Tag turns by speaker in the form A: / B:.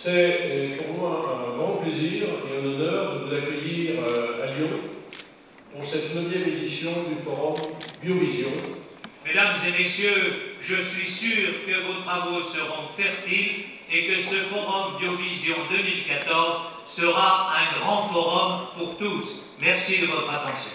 A: C'est euh, pour moi un grand plaisir et un honneur de vous accueillir euh, à Lyon pour cette 9e édition du forum Biovision.
B: Et messieurs, je suis sûr que vos travaux seront fertiles et que ce forum Biovision 2014 sera un grand forum pour tous. Merci de votre attention.